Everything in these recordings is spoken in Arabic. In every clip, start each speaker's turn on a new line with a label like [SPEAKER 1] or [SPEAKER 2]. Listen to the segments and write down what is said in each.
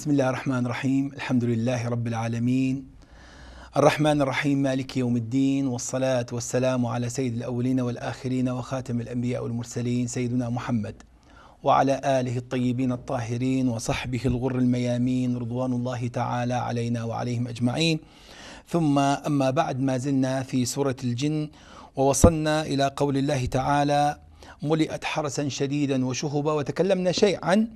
[SPEAKER 1] بسم الله الرحمن الرحيم الحمد لله رب العالمين الرحمن الرحيم مالك يوم الدين والصلاة والسلام على سيد الأولين والآخرين وخاتم الأنبياء والمرسلين سيدنا محمد وعلى آله الطيبين الطاهرين وصحبه الغر الميامين رضوان الله تعالى علينا وعليهم أجمعين ثم أما بعد ما زلنا في سورة الجن ووصلنا إلى قول الله تعالى ملئت حرسا شديدا وشهبا وتكلمنا شيء عن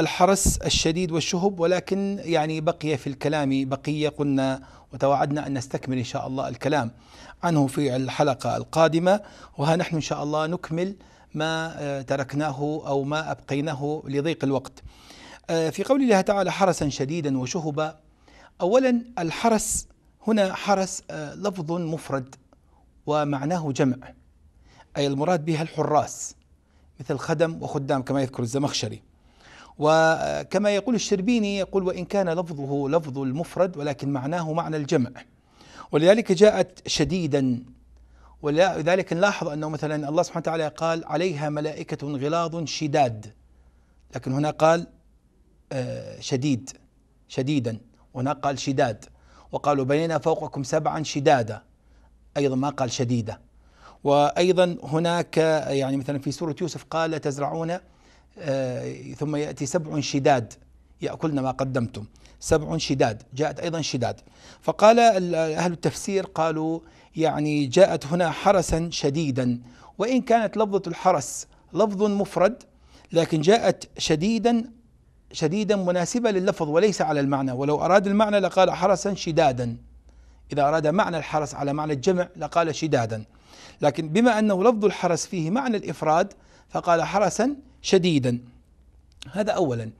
[SPEAKER 1] الحرس الشديد والشهب ولكن يعني بقي في الكلام بقية قلنا وتوعدنا أن نستكمل إن شاء الله الكلام عنه في الحلقة القادمة. وها نحن إن شاء الله نكمل ما آه، تركناه أو ما أبقيناه لضيق الوقت. آه، في قول الله تعالى حرسا شديدا وشهبا أولا الحرس هنا حرس آه، لفظ مفرد ومعناه جمع. أي المراد بها الحراس مثل خدم وخدام كما يذكر الزمخشري. وكما يقول الشربيني يقول وإن كان لفظه لفظ المفرد ولكن معناه معنى الجمع. ولذلك جاءت شديدا. ولذلك نلاحظ أنه مثلا الله سبحانه وتعالى قال عليها ملائكة غلاظ شداد. لكن هنا قال آه، شديد شديدا. وهنا قال شداد. وقالوا بيننا فوقكم سبعا شدادا. أيضا ما قال شديدة. وأيضا هناك يعني مثلا في سورة يوسف قال تزرعون آه، ثم يأتي سبع شداد يأكلن ما قدمتم. سبع شداد جاءت أيضا شداد. فقال أهل التفسير قالوا يعني جاءت هنا حرسا شديدا وإن كانت لفظة الحرس لفظ مفرد لكن جاءت شديدا شديدا مناسبة لللفظ وليس على المعنى. ولو أراد المعنى لقال حرسا شدادا. إذا أراد معنى الحرس على معنى الجمع لقال شدادا. لكن بما أنه لفظ الحرس فيه معنى الإفراد فقال حرسا شديدا. هذا أولا.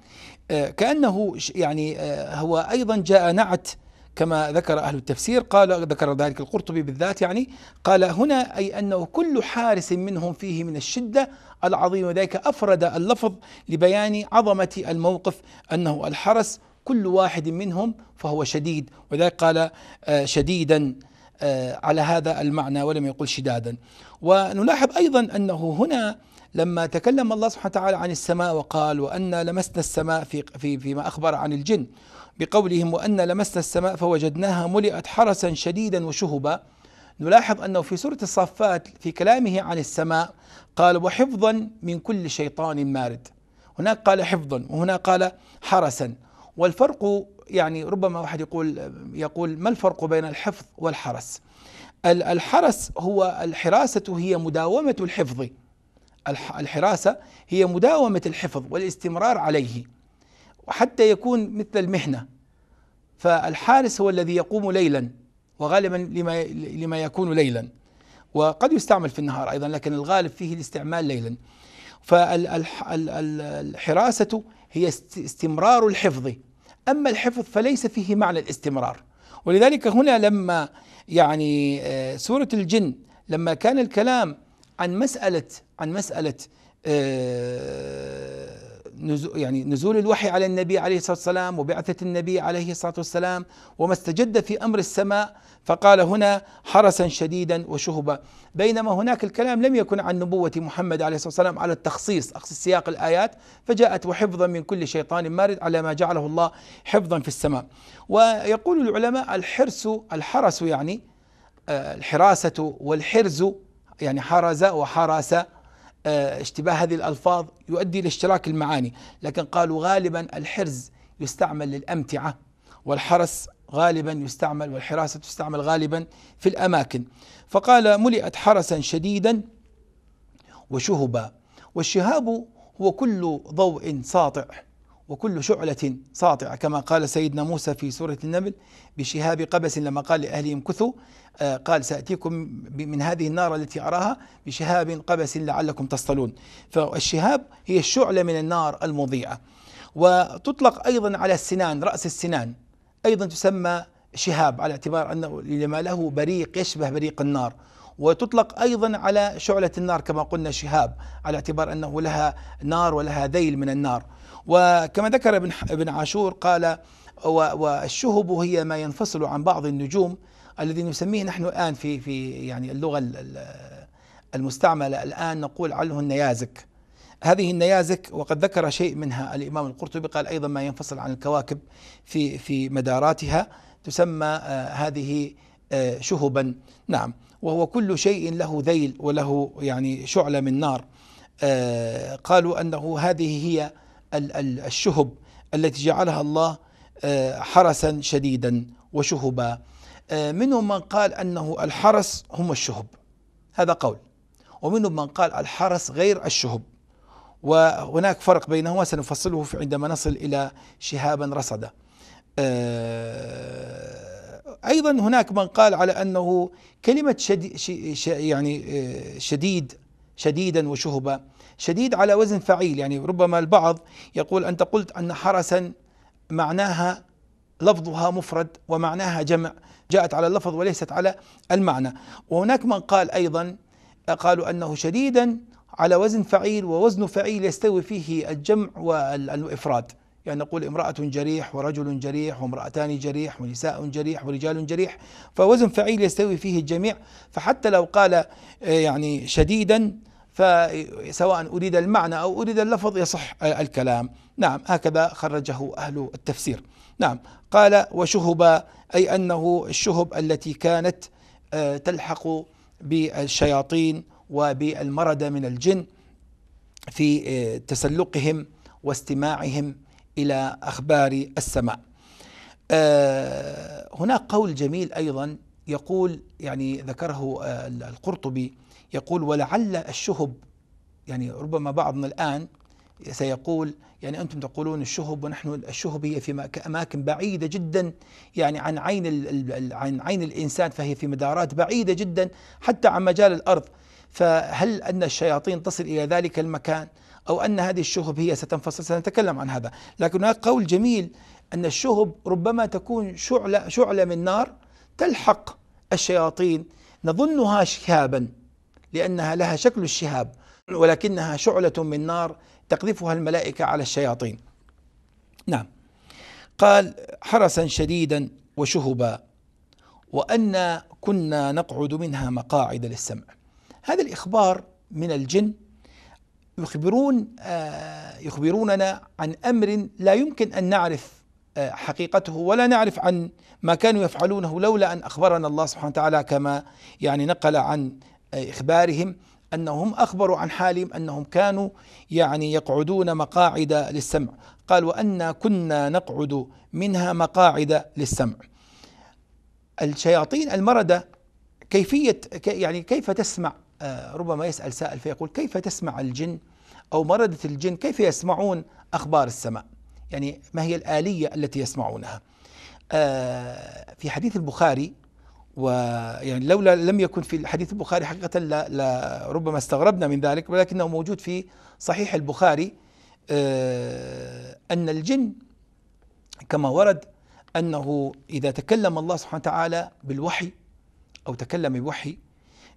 [SPEAKER 1] آه، كأنه يعني آه، هو أيضا جاء نعت كما ذكر أهل التفسير. قال ذكر ذلك القرطبي بالذات يعني. قال هنا أي أنه كل حارس منهم فيه من الشدة العظيمة وذلك أفرد اللفظ لبيان عظمة الموقف أنه الحرس كل واحد منهم فهو شديد. وذلك قال آه، شديدا. على هذا المعنى ولم يقل شدادا. ونلاحظ أيضا أنه هنا لما تكلم الله سبحانه وتعالى عن السماء وقال وأن لمسنا السماء في في فيما أخبر عن الجن بقولهم وأن لمسنا السماء فوجدناها ملئت حرسا شديدا وشهبا. نلاحظ أنه في سورة الصافات في كلامه عن السماء قال وحفظا من كل شيطان مارد. هناك قال حفظا وهنا قال حرسا. والفرق يعني ربما واحد يقول يقول ما الفرق بين الحفظ والحرس؟ الحرس هو الحراسة هي مداومة الحفظ. الحراسة هي مداومة الحفظ والاستمرار عليه وحتى يكون مثل المهنة. فالحارس هو الذي يقوم ليلا وغالبا لما لما يكون ليلا. وقد يستعمل في النهار أيضا لكن الغالب فيه الاستعمال ليلا. فالحراسة هي استمرار الحفظ. أما الحفظ فليس فيه معنى الاستمرار. ولذلك هنا لما يعني آه، سورة الجن لما كان الكلام عن مسألة عن مسألة آه، يعني نزول الوحي على النبي عليه الصلاة والسلام وبعثة النبي عليه الصلاة والسلام وما استجد في أمر السماء فقال هنا حرسا شديدا وشهبا. بينما هناك الكلام لم يكن عن نبوة محمد عليه الصلاة والسلام على التخصيص أقصد سياق الآيات فجاءت وحفظا من كل شيطان مارد على ما جعله الله حفظا في السماء. ويقول العلماء الحرس الحرس يعني آه، الحراسة والحرز يعني حرز وحرس آه، اشتباه هذه الألفاظ يؤدي لاشتراك المعاني. لكن قالوا غالبا الحرز يستعمل للأمتعة والحرس غالبا يستعمل والحراسة تستعمل غالبا في الأماكن. فقال ملئت حرسا شديدا وشهبا. والشهاب هو كل ضوء ساطع. وكل شعلة ساطعة كما قال سيدنا موسى في سورة النمل بشهاب قبس لما قال لأهلهم كثوا آه، قال سأتيكم من هذه النار التي أراها بشهاب قبس لعلكم تصطلون. فالشهاب هي الشعلة من النار المضيئة. وتطلق أيضا على السنان رأس السنان. أيضا تسمى شهاب على اعتبار أنه لما له بريق يشبه بريق النار. وتطلق أيضا على شعلة النار كما قلنا شهاب على اعتبار أنه لها نار ولها ذيل من النار. وكما ذكر ابن ابن عاشور قال والشهب هي ما ينفصل عن بعض النجوم الذي نسميه نحن الآن في في يعني اللغة المستعملة. الآن نقول عنه النيازك. هذه النيازك وقد ذكر شيء منها الإمام القرطبي قال أيضا ما ينفصل عن الكواكب في في مداراتها تسمى آه، هذه آه، شهبا. نعم. وهو كل شيء له ذيل وله يعني شعلة من نار. آه، قالوا أنه هذه هي الشهب التي جعلها الله حرسا شديدا وشهبا. منهم من قال أنه الحرس هم الشهب. هذا قول. ومنهم من قال الحرس غير الشهب. وهناك فرق بينهما سنفصله عندما نصل إلى شهابا رصده آه، أيضا هناك من قال على أنه كلمة شديد يعني آه، شديد شديدا وشهبا شديد على وزن فعيل. يعني ربما البعض يقول أنت قلت أن حرسا معناها لفظها مفرد ومعناها جمع جاءت على اللفظ وليست على المعنى. وهناك من قال أيضا قالوا أنه شديدا على وزن فعيل ووزن فعيل يستوي فيه الجمع والإفراد يعني نقول امرأة جريح ورجل جريح وامرأتان جريح ونساء جريح ورجال جريح فوزن فعيل يستوي فيه الجميع. فحتى لو قال آه، يعني شديدا فسواء أريد المعنى أو أريد اللفظ يصح الكلام نعم هكذا خرجه أهل التفسير نعم قال وشهب أي أنه الشهب التي كانت آه، تلحق بالشياطين وبالمرد من الجن في آه، تسلقهم واستماعهم إلى أخبار السماء. آه، هناك قول جميل أيضا يقول يعني ذكره آه، القرطبي يقول ولعل الشهب يعني ربما بعضنا الآن سيقول يعني أنتم تقولون الشهب ونحن الشهب هي في أماكن بعيدة جدا يعني عن عين عن عين الإنسان فهي في مدارات بعيدة جدا حتى عن مجال الأرض. فهل أن الشياطين تصل إلى ذلك المكان؟ أو أن هذه الشهب هي ستنفصل؟ سنتكلم عن هذا. لكن هناك قول جميل أن الشهب ربما تكون شعلة شعلة من نار تلحق الشياطين نظنها شهابا لأنها لها شكل الشهاب ولكنها شعلة من نار تقذفها الملائكة على الشياطين. نعم. قال حرسا شديدا وشهبا وأن كنا نقعد منها مقاعد للسمع. هذا الإخبار من الجن يخبرون آه، يخبروننا عن أمر لا يمكن أن نعرف حقيقته ولا نعرف عن ما كانوا يفعلونه لولا أن أخبرنا الله سبحانه وتعالى كما يعني نقل عن آه، إخبارهم أنهم أخبروا عن حالهم أنهم كانوا يعني يقعدون مقاعد للسمع. قال وان كنا نقعد منها مقاعد للسمع. الشياطين المرده كيفية يعني كيف تسمع؟ آه، ربما يسأل سائل فيقول كيف تسمع الجن أو مردة الجن؟ كيف يسمعون أخبار السماء؟ يعني ما هي الآلية التي يسمعونها؟ آه، في حديث البخاري ويعني لولا لم يكن في الحديث البخاري حقيقة لا, لا ربما استغربنا من ذلك ولكنه موجود في صحيح البخاري آه، أن الجن كما ورد أنه إذا تكلم الله سبحانه وتعالى بالوحي أو تكلم بوحي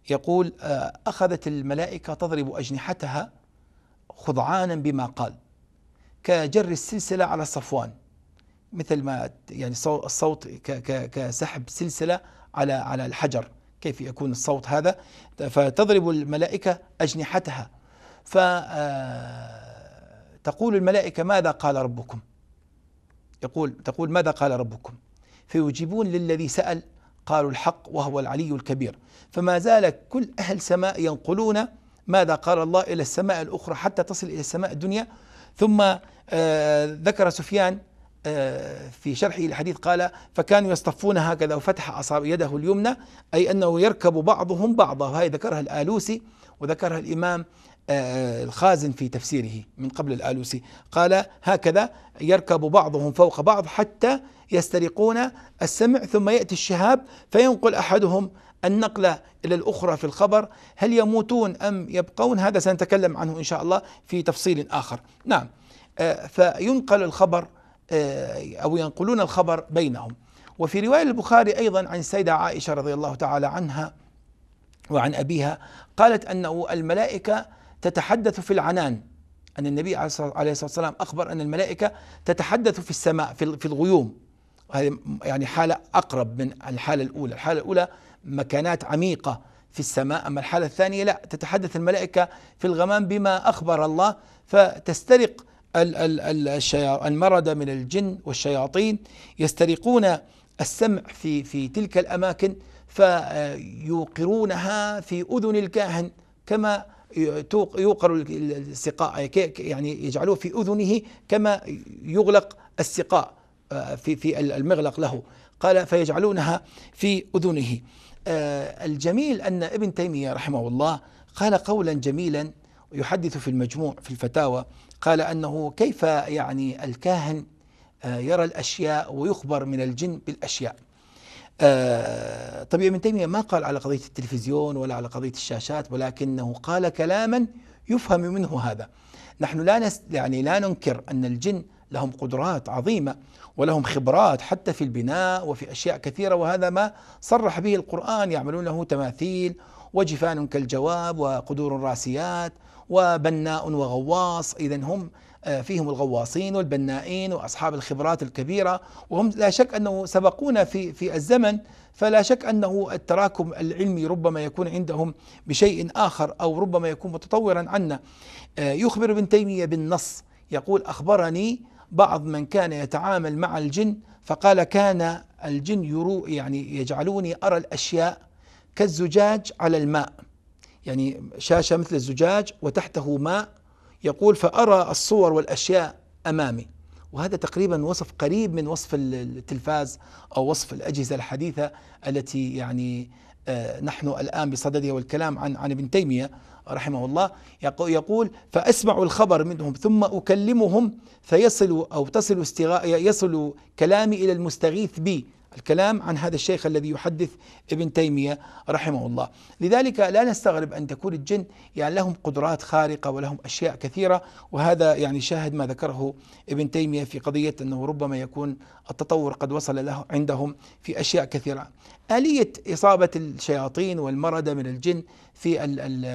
[SPEAKER 1] يقول آه، أخذت الملائكة تضرب أجنحتها خضعانا بما قال. كجر السلسلة على الصفوان مثل ما يعني الصوت كسحب سلسلة على على الحجر. كيف يكون الصوت هذا؟ فتضرب الملائكة أجنحتها. فتقول آه، الملائكة ماذا قال ربكم؟ يقول تقول ماذا قال ربكم؟ فيجيبون للذي سأل قالوا الحق وهو العلي الكبير. فما زال كل أهل سماء ينقلون ماذا قال الله إلى السماء الأخرى حتى تصل إلى السماء الدنيا. ثم آه ذكر سفيان آه في شرحه الحديث قال فكانوا يصطفون هكذا وفتح أصابع يده اليمنى أي أنه يركب بعضهم بعضا. وهي ذكرها الآلوسي وذكرها الإمام آه الخازن في تفسيره من قبل الآلوسي. قال هكذا يركب بعضهم فوق بعض حتى يسترقون السمع ثم يأتي الشهاب فينقل أحدهم النقلة إلى الأخرى في الخبر هل يموتون أم يبقون؟ هذا سنتكلم عنه إن شاء الله في تفصيل آخر. نعم آه، فينقل الخبر آه، أو ينقلون الخبر بينهم. وفي رواية البخاري أيضا عن السيدة عائشة رضي الله تعالى عنها وعن أبيها قالت أنه الملائكة تتحدث في العنان. أن النبي عليه الصلاة والسلام أخبر أن الملائكة تتحدث في السماء في الغيوم. هذه يعني حالة أقرب من الحالة الأولى. الحالة الأولى مكانات عميقة في السماء. أما الحالة الثانية لا تتحدث الملائكة في الغمام بما أخبر الله فتسترق المرض من الجن والشياطين يسترقون السمع في في تلك الأماكن فيوقرونها في أذن الكاهن كما يوقر السقاء يعني يجعلوه في أذنه كما يغلق السقاء آه، في في المغلق له. قال فيجعلونها في أذنه. الجميل أن ابن تيمية رحمه الله قال قولا جميلا يحدث في المجموع في الفتاوى قال أنه كيف يعني الكاهن آه، يرى الأشياء ويخبر من الجن بالأشياء. آه طيب ابن تيمية ما قال على قضية التلفزيون ولا على قضية الشاشات ولكنه قال كلاما يفهم منه هذا. نحن لا نس يعني لا ننكر أن الجن لهم قدرات عظيمة ولهم خبرات حتى في البناء وفي أشياء كثيرة وهذا ما صرح به القرآن. يعملون له تماثيل وجفان كالجواب وقدور راسيات وبناء وغواص. إذا هم آه، فيهم الغواصين والبنائين وأصحاب الخبرات الكبيرة. وهم لا شك أنه سبقونا في في الزمن فلا شك أنه التراكم العلمي ربما يكون عندهم بشيء آخر أو ربما يكون متطورا عنا. آه، يخبر ابن تيمية بالنص يقول أخبرني بعض من كان يتعامل مع الجن فقال كان الجن يرو يعني يجعلوني أرى الأشياء كالزجاج على الماء. يعني شاشة مثل الزجاج وتحته ماء يقول فأرى الصور والأشياء أمامي. وهذا تقريبا وصف قريب من وصف التلفاز أو وصف الأجهزة الحديثة التي يعني آه، نحن الآن بصددها والكلام عن عن ابن تيمية. رحمه الله يقول فأسمع الخبر منهم ثم أكلمهم فيصل أو تصل يصل كلامي إلى المستغيث بي الكلام عن هذا الشيخ الذي يحدث ابن تيمية رحمه الله، لذلك لا نستغرب أن تكون الجن يعني لهم قدرات خارقة ولهم أشياء كثيرة وهذا يعني شاهد ما ذكره ابن تيمية في قضية أنه ربما يكون التطور قد وصل له عندهم في أشياء كثيرة. آلية إصابة الشياطين والمرض من الجن في ال ال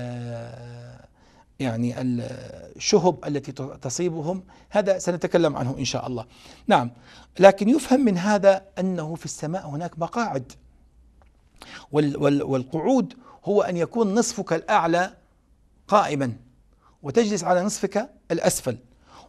[SPEAKER 1] يعني الشهب التي تصيبهم هذا سنتكلم عنه إن شاء الله. نعم لكن يفهم من هذا أنه في السماء هناك مقاعد. والقعود هو أن يكون نصفك الأعلى قائما وتجلس على نصفك الأسفل.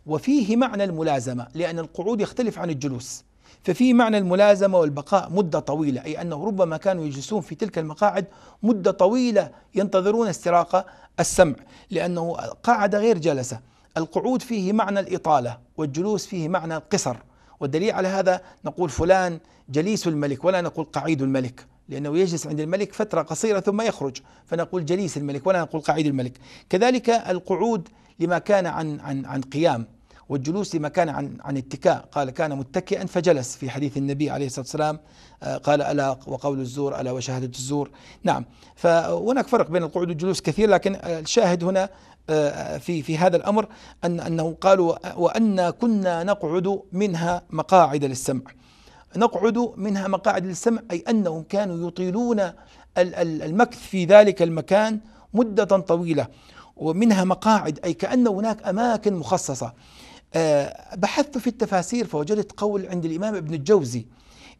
[SPEAKER 1] وفيه معنى الملازمة لأن القعود يختلف عن الجلوس. ففي معنى الملازمة والبقاء مدة طويلة أي أنه ربما كانوا يجلسون في تلك المقاعد مدة طويلة ينتظرون استراقه السمع لأنه قعد غير جلسه القعود فيه معنى الإطالة والجلوس فيه معنى القصر. والدليل على هذا نقول فلان جليس الملك ولا نقول قعيد الملك لأنه يجلس عند الملك فترة قصيرة ثم يخرج فنقول جليس الملك ولا نقول قعيد الملك. كذلك القعود لما كان عن عن عن قيام. والجلوس لما كان عن عن اتكاء. قال كان متكئا فجلس في حديث النبي عليه الصلاة والسلام. آه، قال ألا وقول الزور ألا وشهادة الزور. نعم. فهناك فرق بين القعود والجلوس كثير لكن الشاهد هنا آه، في في هذا الأمر أن أنه قالوا وأن كنا نقعد منها مقاعد للسمع. نقعد منها مقاعد للسمع أي أنهم كانوا يطيلون المكث في ذلك المكان مدة طويلة ومنها مقاعد أي كأن هناك أماكن مخصصة. بحثت في التفاسير فوجدت قول عند الإمام ابن الجوزي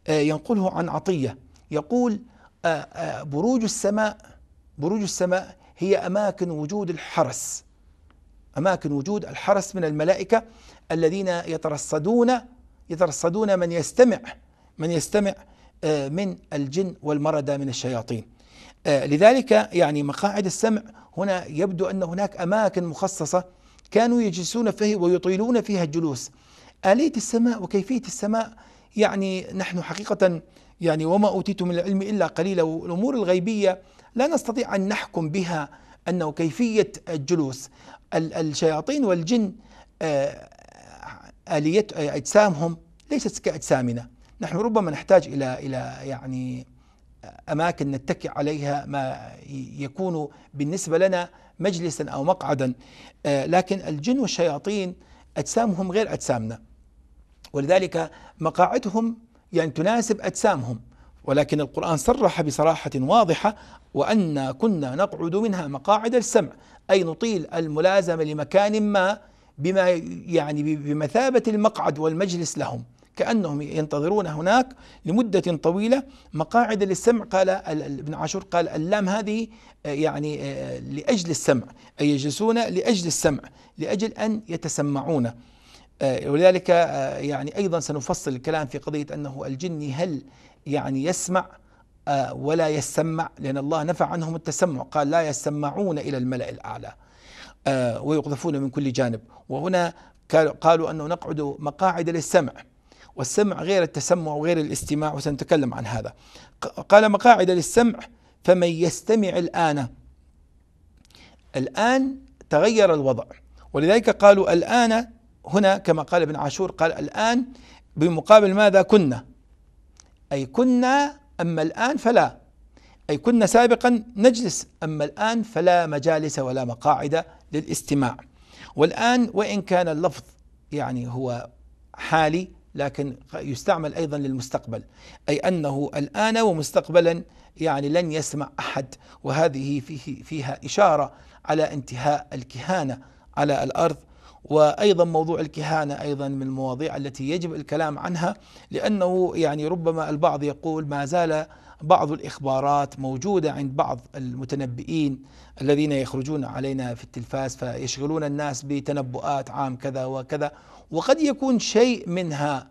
[SPEAKER 1] آه، ينقله عن عطية. يقول بروج السماء بروج السماء هي أماكن وجود الحرس. أماكن وجود الحرس من الملائكة الذين يترصدون يترصدون من يستمع من يستمع آه، من الجن والمرد من الشياطين. آه، لذلك يعني مقاعد السمع هنا يبدو أن هناك أماكن مخصصة كانوا يجلسون فيها ويطيلون فيها الجلوس. آلية السماء وكيفية السماء؟ يعني نحن حقيقة يعني وما أوتيت من العلم إلا قليلا. والأمور الغيبية لا نستطيع أن نحكم بها أنه كيفية الجلوس. الشياطين والجن آه، آلية أجسامهم ليست كأجسامنا. نحن ربما نحتاج إلى إلى يعني أماكن نتكئ عليها ما يكون بالنسبة لنا مجلسا أو مقعدا آه، لكن الجن والشياطين أجسامهم غير أجسامنا. ولذلك مقاعدهم يعني تناسب أجسامهم. ولكن القرآن صرح بصراحة واضحة وأن كنا نقعد منها مقاعد السمع أي نطيل الملازمة لمكان ما بما يعني بمثابة المقعد والمجلس لهم. كأنهم ينتظرون هناك لمدة طويلة. مقاعد للسمع قال ابن عاشور قال اللام هذه يعني لأجل السمع أي يجلسون لأجل السمع لأجل أن يتسمعون. ولذلك يعني أيضا سنفصل الكلام في قضية أنه الجن هل يعني يسمع ولا يسمع لأن الله نفى عنهم التسمع قال لا يسمعون إلى الملأ الأعلى ويقذفون من كل جانب. وهنا قالوا أنه نقعد مقاعد للسمع. والسمع غير التسمع وغير الاستماع وسنتكلم عن هذا. قال مقاعد للسمع فمن يستمع الآن. الآن تغير الوضع. ولذلك قالوا الآن هنا كما قال ابن عاشور قال الآن بمقابل ماذا كنا؟ أي كنا أما الآن فلا. أي كنا سابقا نجلس أما الآن فلا مجالس ولا مقاعد للاستماع. والآن وإن كان اللفظ يعني هو حالي لكن يستعمل أيضا للمستقبل. أي أنه الآن ومستقبلا يعني لن يسمع أحد وهذه فيه فيها إشارة على انتهاء الكهانة على الأرض. وأيضا موضوع الكهانة أيضا من المواضيع التي يجب الكلام عنها لأنه يعني ربما البعض يقول ما زال بعض الإخبارات موجودة عند بعض المتنبئين الذين يخرجون علينا في التلفاز فيشغلون الناس بتنبؤات عام كذا وكذا. وقد يكون شيء منها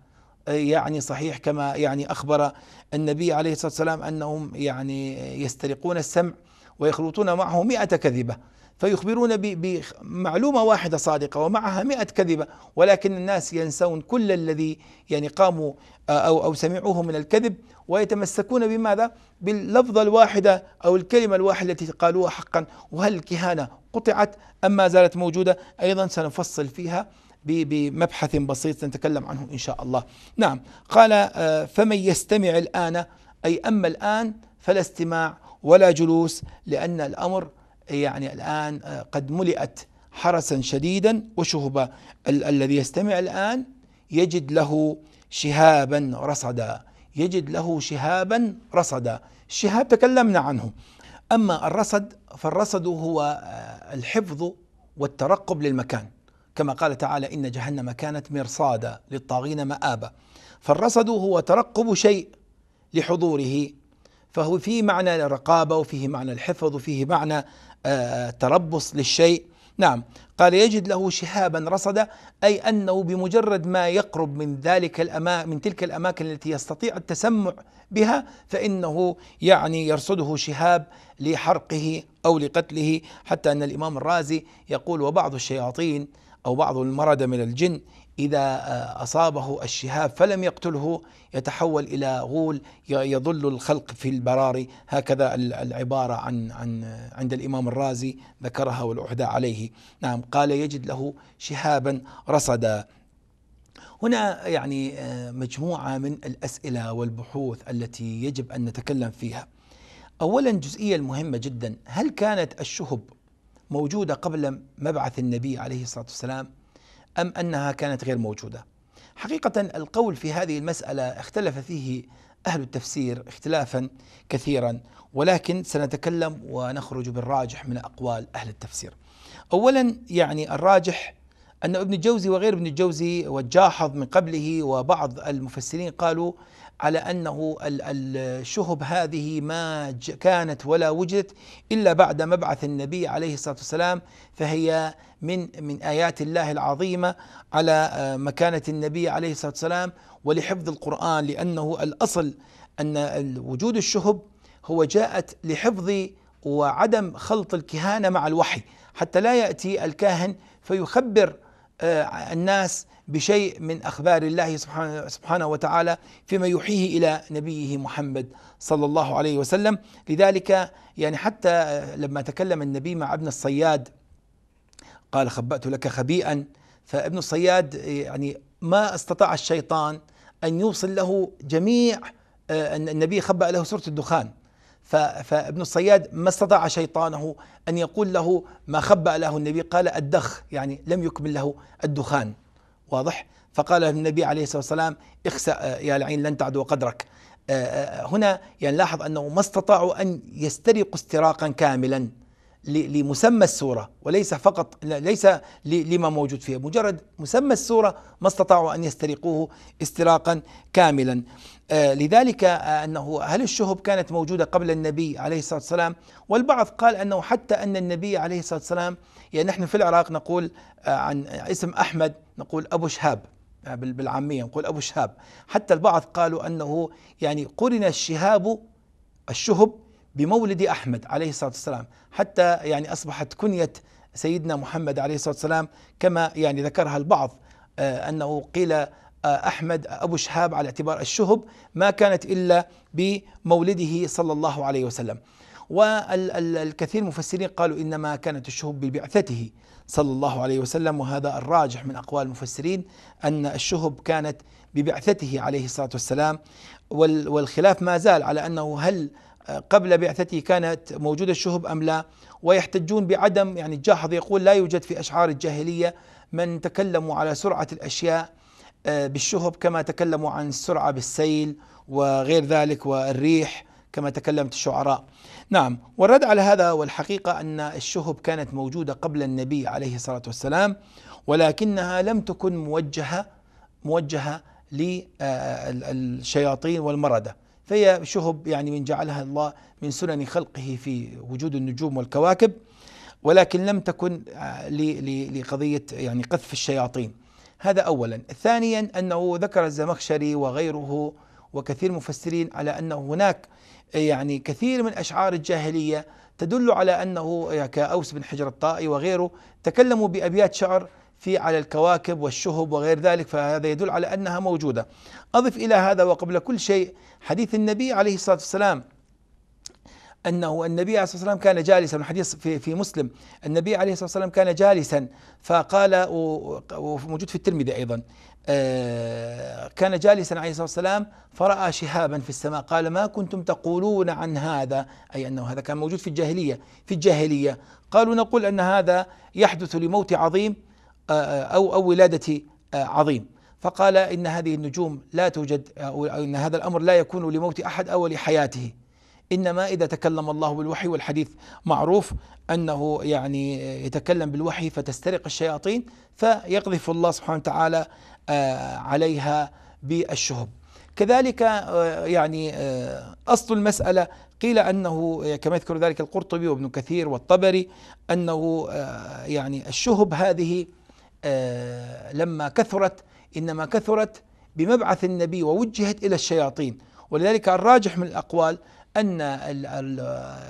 [SPEAKER 1] يعني صحيح كما يعني أخبر النبي عليه الصلاة والسلام أنهم يعني يسترقون السمع ويخلطون معه مئة كذبة فيخبرون بمعلومة واحدة صادقة ومعها مئة كذبة ولكن الناس ينسون كل الذي يعني قاموا آه، أو أو سمعوه من الكذب ويتمسكون بماذا؟ باللفظة الواحدة أو الكلمة الواحدة التي قالوها حقا وهل الكهانة قطعت أم ما زالت موجودة؟ أيضا سنفصل فيها بمبحث بسيط نتكلم عنه إن شاء الله. نعم. قال آه، فمن يستمع الآن أي أما الآن فلا استماع ولا جلوس لأن الأمر يعني الآن آه، قد ملئت حرسا شديدا وشهبا ال- الذي يستمع الآن يجد له شهابا رصدا. يجد له شهابا رصدا. الشهاب تكلمنا عنه. أما الرصد فالرصد هو آه، الحفظ والترقب للمكان. كما قال تعالى إن جهنم كانت مرصادا للطاغين مآبا. فالرصد هو ترقب شيء لحضوره فهو فيه معنى الرقابة وفيه معنى الحفظ وفيه معنى تربص للشيء. نعم قال يجد له شهابا رصدا أي أنه بمجرد ما يقرب من ذلك الأما من تلك الأماكن التي يستطيع التسمع بها فإنه يعني يرصده شهاب لحرقه أو لقتله. حتى أن الإمام الرازي يقول وبعض الشياطين أو بعض المرد من الجن إذا آه، أصابه الشهاب فلم يقتله يتحول إلى غول يظل الخلق في البراري هكذا العبارة عن عن عند الإمام الرازي ذكرها والعهدة عليه. نعم قال يجد له شهابا رصدا. هنا يعني آه، مجموعة من الأسئلة والبحوث التي يجب أن نتكلم فيها. أولا الجزئية المهمة جدا. هل كانت الشهب موجودة قبل مبعث النبي عليه الصلاة والسلام أم أنها كانت غير موجودة؟ حقيقة القول في هذه المسألة اختلف فيه أهل التفسير اختلافا كثيرا ولكن سنتكلم ونخرج بالراجح من أقوال أهل التفسير. أولا يعني الراجح أن ابن الجوزي وغير ابن الجوزي والجاحظ من قبله وبعض المفسرين قالوا على أنه الشهب هذه ما كانت ولا وجدت إلا بعد مبعث النبي عليه الصلاة والسلام فهي من من آيات الله العظيمة على آه، مكانة النبي عليه الصلاة والسلام ولحفظ القرآن لأنه الأصل أن وجود الشهب هو جاءت لحفظ وعدم خلط الكهانة مع الوحي حتى لا يأتي الكاهن فيخبر الناس بشيء من أخبار الله سبحانه, سبحانه وتعالى فيما يوحيه إلى نبيه محمد صلى الله عليه وسلم. لذلك يعني حتى لما تكلم النبي مع ابن الصياد قال خبأت لك خبيئا. فابن الصياد يعني ما استطاع الشيطان أن يوصل له جميع آه، النبي خبأ له سورة الدخان. فابن الصياد ما استطاع شيطانه أن يقول له ما خبأ له النبي. قال الدخ يعني لم يكمل له الدخان. واضح؟ فقال النبي عليه الصلاة والسلام اخسأ يا لعين لن تعدو قدرك. آه، آه، هنا يعني لاحظ أنه ما استطاعوا أن يسترقوا استراقا كاملا لمسمى السورة وليس فقط ليس لما موجود فيها. مجرد مسمى السورة ما استطاعوا أن يسترقوه استراقا كاملا. لذلك آه، أنه هل الشهب كانت موجودة قبل النبي عليه الصلاة والسلام؟ والبعض قال أنه حتى أن النبي عليه الصلاة والسلام يعني نحن في العراق نقول آه، عن اسم أحمد نقول أبو شهاب بالعامية نقول أبو شهاب. حتى البعض قالوا أنه يعني قرن الشهاب الشهب بمولد أحمد عليه الصلاة والسلام. حتى يعني أصبحت كنية سيدنا محمد عليه الصلاة والسلام كما يعني ذكرها البعض آه، أنه قيل آه، أحمد أبو شهاب على اعتبار الشهب ما كانت إلا بمولده صلى الله عليه وسلم. والكثير مفسرين قالوا إنما كانت الشهب ببعثته صلى الله عليه وسلم وهذا الراجح من أقوال المفسرين أن الشهب كانت ببعثته عليه الصلاة والسلام. والخلاف ما زال على أنه هل قبل بعثته كانت موجودة الشهب أم لا. ويحتجون بعدم يعني الجاحظ يقول لا يوجد في أشعار الجاهلية من تكلموا على سرعة الأشياء بالشهب كما تكلموا عن السرعة بالسيل وغير ذلك والريح كما تكلمت الشعراء. نعم والرد على هذا والحقيقة أن الشهب كانت موجودة قبل النبي عليه الصلاة والسلام ولكنها لم تكن موجهة موجهة للشياطين والمردة فهي شهب يعني من جعلها الله من سنن خلقه في وجود النجوم والكواكب ولكن لم تكن آه، لقضية يعني قذف الشياطين. هذا أولا ثانيا أنه ذكر الزمخشري وغيره وكثير مفسرين على أن هناك يعني كثير من أشعار الجاهلية تدل على أنه كأوس بن حجر الطائي وغيره تكلموا بأبيات شعر في على الكواكب والشهب وغير ذلك فهذا يدل على أنها موجودة. أضف إلى هذا وقبل كل شيء حديث النبي عليه الصلاة والسلام أنه النبي عليه الصلاة والسلام كان جالسا حديث في في مسلم النبي عليه الصلاة والسلام كان جالسا فقال وموجود في الترمذي أيضا آه، كان جالسا عليه الصلاة والسلام فرأى شهابا في السماء قال ما كنتم تقولون عن هذا؟ أي أنه هذا كان موجود في الجاهلية في الجاهلية. قالوا نقول أن هذا يحدث لموت عظيم آه، آه، أو أو ولادة عظيم. فقال إن هذه النجوم لا توجد أو إن هذا الأمر لا يكون لموت أحد أو لحياته. إنما إذا تكلم الله بالوحي والحديث معروف أنه يعني يتكلم بالوحي فتسترق الشياطين فيقذف الله سبحانه وتعالى آه، عليها بالشهب. كذلك آه، يعني آه، أصل المسألة قيل أنه كما يذكر ذلك القرطبي وابن كثير والطبري أنه يعني الشهب هذه لما كثرت إنما كثرت بمبعث النبي ووجهت إلى الشياطين. ولذلك الراجح من الأقوال أن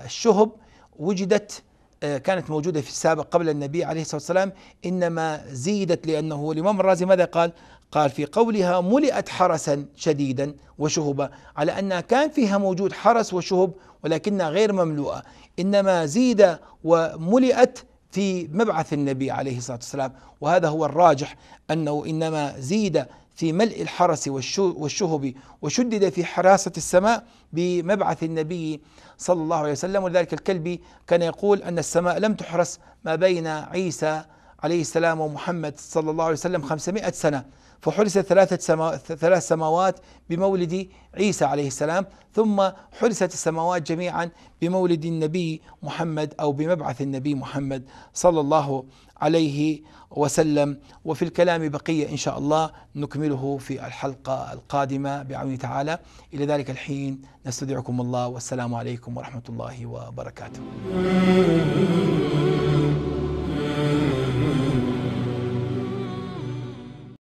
[SPEAKER 1] الشهب وجدت آه، كانت موجودة في السابق قبل النبي عليه الصلاة والسلام إنما زيدت لأنه الإمام الرازي ماذا قال؟ قال في قولها ملئت حرسا شديدا وشهبا على أنها كان فيها موجود حرس وشهب ولكنها غير مملوءة. إنما زيد وملئت في مبعث النبي عليه الصلاة والسلام وهذا هو الراجح أنه إنما زيد في ملء الحرس والشهب وشدد في حراسة السماء بمبعث النبي صلى الله عليه وسلم. ولذلك الكلبي كان يقول أن السماء لم تحرس ما بين عيسى عليه السلام ومحمد صلى الله عليه وسلم خمسمائة سنة فحرست ثلاثة سما ثلاث سماوات بمولد عيسى عليه السلام ثم حرست السماوات جميعا بمولد النبي محمد أو بمبعث النبي محمد صلى الله عليه وسلم. وفي الكلام بقية إن شاء الله نكمله في الحلقة القادمة بعون تعالى. إلى ذلك الحين نستودعكم الله والسلام عليكم ورحمة الله وبركاته.